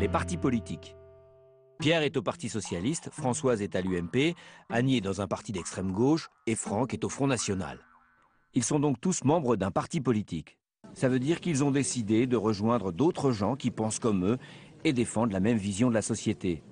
Les partis politiques. Pierre est au Parti Socialiste, Françoise est à l'UMP, Annie est dans un parti d'extrême gauche et Franck est au Front National. Ils sont donc tous membres d'un parti politique. Ça veut dire qu'ils ont décidé de rejoindre d'autres gens qui pensent comme eux et défendent la même vision de la société.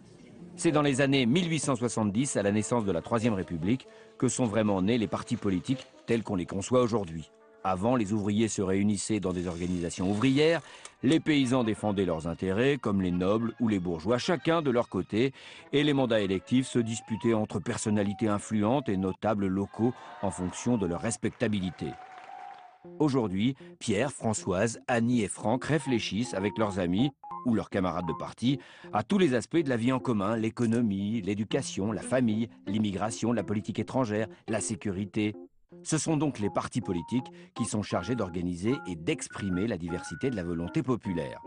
C'est dans les années 1870, à la naissance de la Troisième République, que sont vraiment nés les partis politiques tels qu'on les conçoit aujourd'hui. Avant, les ouvriers se réunissaient dans des organisations ouvrières, les paysans défendaient leurs intérêts, comme les nobles ou les bourgeois, chacun de leur côté, et les mandats électifs se disputaient entre personnalités influentes et notables locaux en fonction de leur respectabilité. Aujourd'hui, Pierre, Françoise, Annie et Franck réfléchissent avec leurs amis ou leurs camarades de parti à tous les aspects de la vie en commun, l'économie, l'éducation, la famille, l'immigration, la politique étrangère, la sécurité, ce sont donc les partis politiques qui sont chargés d'organiser et d'exprimer la diversité de la volonté populaire.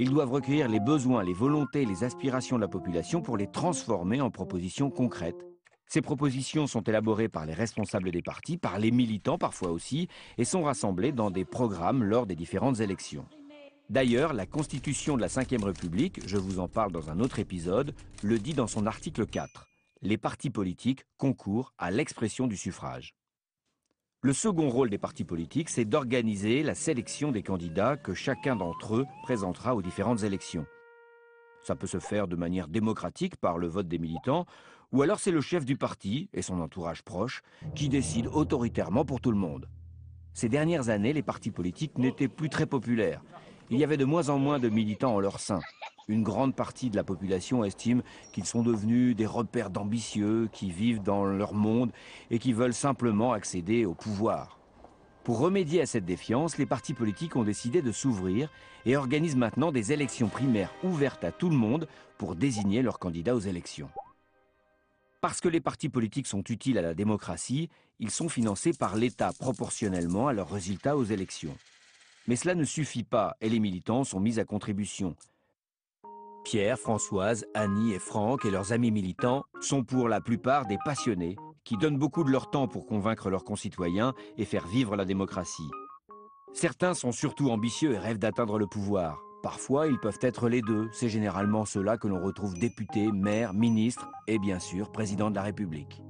Ils doivent recueillir les besoins, les volontés, les aspirations de la population pour les transformer en propositions concrètes. Ces propositions sont élaborées par les responsables des partis, par les militants parfois aussi, et sont rassemblées dans des programmes lors des différentes élections. D'ailleurs, la Constitution de la Ve République, je vous en parle dans un autre épisode, le dit dans son article 4. Les partis politiques concourent à l'expression du suffrage. Le second rôle des partis politiques, c'est d'organiser la sélection des candidats que chacun d'entre eux présentera aux différentes élections. Ça peut se faire de manière démocratique par le vote des militants, ou alors c'est le chef du parti et son entourage proche qui décident autoritairement pour tout le monde. Ces dernières années, les partis politiques n'étaient plus très populaires. Il y avait de moins en moins de militants en leur sein. Une grande partie de la population estime qu'ils sont devenus des repères d'ambitieux qui vivent dans leur monde et qui veulent simplement accéder au pouvoir. Pour remédier à cette défiance, les partis politiques ont décidé de s'ouvrir et organisent maintenant des élections primaires ouvertes à tout le monde pour désigner leurs candidats aux élections. Parce que les partis politiques sont utiles à la démocratie, ils sont financés par l'État proportionnellement à leurs résultats aux élections. Mais cela ne suffit pas et les militants sont mis à contribution. Pierre, Françoise, Annie et Franck et leurs amis militants sont pour la plupart des passionnés qui donnent beaucoup de leur temps pour convaincre leurs concitoyens et faire vivre la démocratie. Certains sont surtout ambitieux et rêvent d'atteindre le pouvoir. Parfois, ils peuvent être les deux. C'est généralement ceux-là que l'on retrouve députés, maires, ministres et bien sûr président de la République.